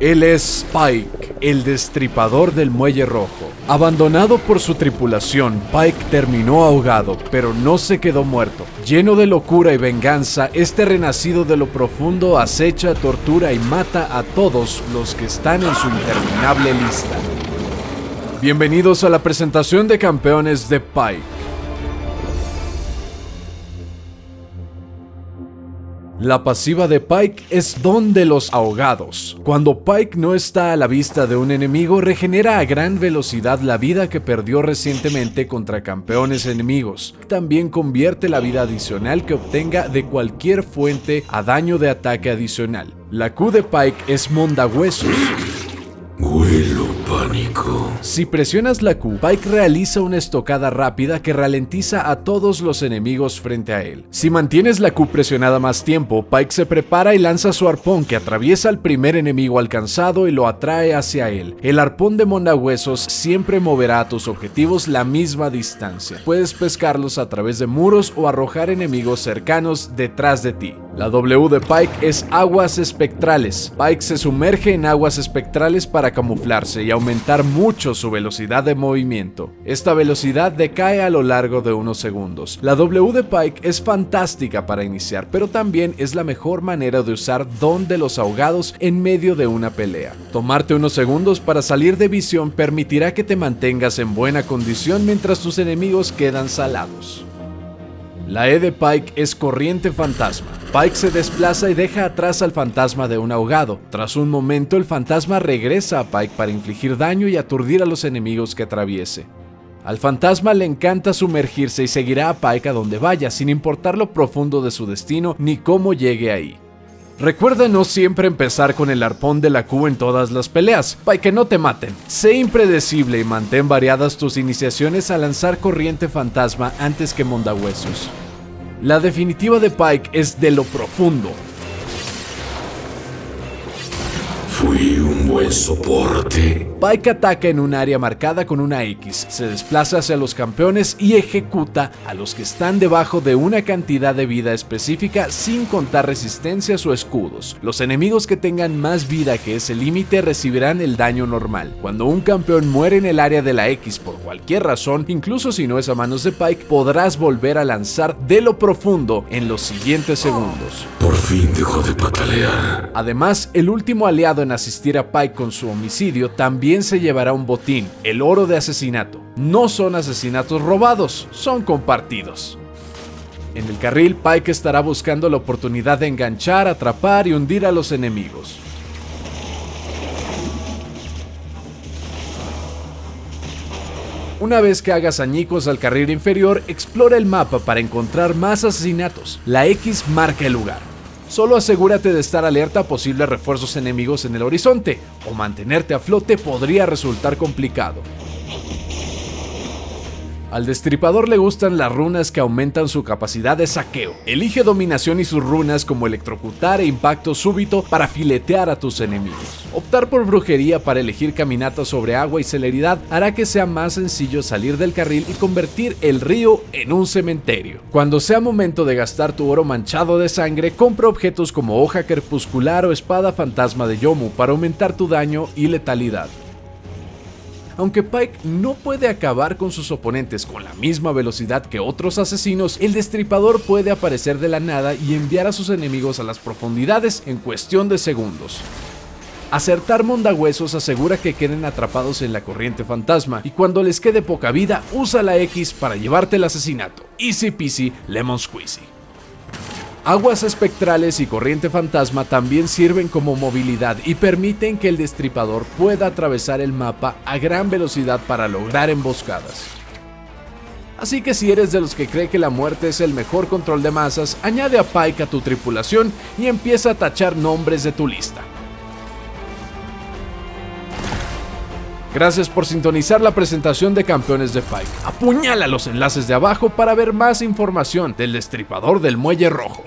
Él es Pike, el destripador del muelle rojo. Abandonado por su tripulación, Pike terminó ahogado, pero no se quedó muerto. Lleno de locura y venganza, este renacido de lo profundo acecha, tortura y mata a todos los que están en su interminable lista. Bienvenidos a la presentación de campeones de Pike. La pasiva de Pike es Don de los Ahogados. Cuando Pike no está a la vista de un enemigo, regenera a gran velocidad la vida que perdió recientemente contra campeones enemigos. También convierte la vida adicional que obtenga de cualquier fuente a daño de ataque adicional. La Q de Pike es Mondahuesos. Si presionas la Q, Pike realiza una estocada rápida que ralentiza a todos los enemigos frente a él. Si mantienes la Q presionada más tiempo, Pike se prepara y lanza su arpón que atraviesa al primer enemigo alcanzado y lo atrae hacia él. El arpón de mondahuesos siempre moverá a tus objetivos la misma distancia. Puedes pescarlos a través de muros o arrojar enemigos cercanos detrás de ti. La W de Pike es aguas espectrales. Pike se sumerge en aguas espectrales para camuflarse y aumentar mucho su velocidad de movimiento. Esta velocidad decae a lo largo de unos segundos. La W de Pike es fantástica para iniciar, pero también es la mejor manera de usar Don de los ahogados en medio de una pelea. Tomarte unos segundos para salir de visión permitirá que te mantengas en buena condición mientras tus enemigos quedan salados. La E de Pike es corriente fantasma. Pike se desplaza y deja atrás al fantasma de un ahogado. Tras un momento, el fantasma regresa a Pike para infligir daño y aturdir a los enemigos que atraviese. Al fantasma le encanta sumergirse y seguirá a Pike a donde vaya, sin importar lo profundo de su destino ni cómo llegue ahí. Recuerda no siempre empezar con el arpón de la Q en todas las peleas, para que no te maten. Sé impredecible y mantén variadas tus iniciaciones a lanzar corriente fantasma antes que mondahuesos. La definitiva de Pike es de lo profundo, Un buen soporte. Pike ataca en un área marcada con una X, se desplaza hacia los campeones y ejecuta a los que están debajo de una cantidad de vida específica sin contar resistencias o escudos. Los enemigos que tengan más vida que ese límite recibirán el daño normal. Cuando un campeón muere en el área de la X por cualquier razón, incluso si no es a manos de Pike, podrás volver a lanzar de lo profundo en los siguientes segundos. Por fin dejó de patalear. Además, el último aliado en asistir a Pike con su homicidio también se llevará un botín, el oro de asesinato. No son asesinatos robados, son compartidos. En el carril, Pike estará buscando la oportunidad de enganchar, atrapar y hundir a los enemigos. Una vez que hagas añicos al carril inferior, explora el mapa para encontrar más asesinatos. La X marca el lugar. Solo asegúrate de estar alerta a posibles refuerzos enemigos en el horizonte, o mantenerte a flote podría resultar complicado. Al destripador le gustan las runas que aumentan su capacidad de saqueo. Elige dominación y sus runas como electrocutar e impacto súbito para filetear a tus enemigos. Optar por brujería para elegir caminatas sobre agua y celeridad hará que sea más sencillo salir del carril y convertir el río en un cementerio. Cuando sea momento de gastar tu oro manchado de sangre, compra objetos como hoja crepuscular o espada fantasma de Yomu para aumentar tu daño y letalidad. Aunque Pike no puede acabar con sus oponentes con la misma velocidad que otros asesinos, el destripador puede aparecer de la nada y enviar a sus enemigos a las profundidades en cuestión de segundos. Acertar mondahuesos asegura que queden atrapados en la corriente fantasma y cuando les quede poca vida, usa la X para llevarte el asesinato. Easy peasy, lemon squeezy. Aguas espectrales y corriente fantasma también sirven como movilidad y permiten que el destripador pueda atravesar el mapa a gran velocidad para lograr emboscadas. Así que si eres de los que cree que la muerte es el mejor control de masas, añade a Pike a tu tripulación y empieza a tachar nombres de tu lista. Gracias por sintonizar la presentación de campeones de Pike. Apuñala los enlaces de abajo para ver más información del destripador del muelle rojo.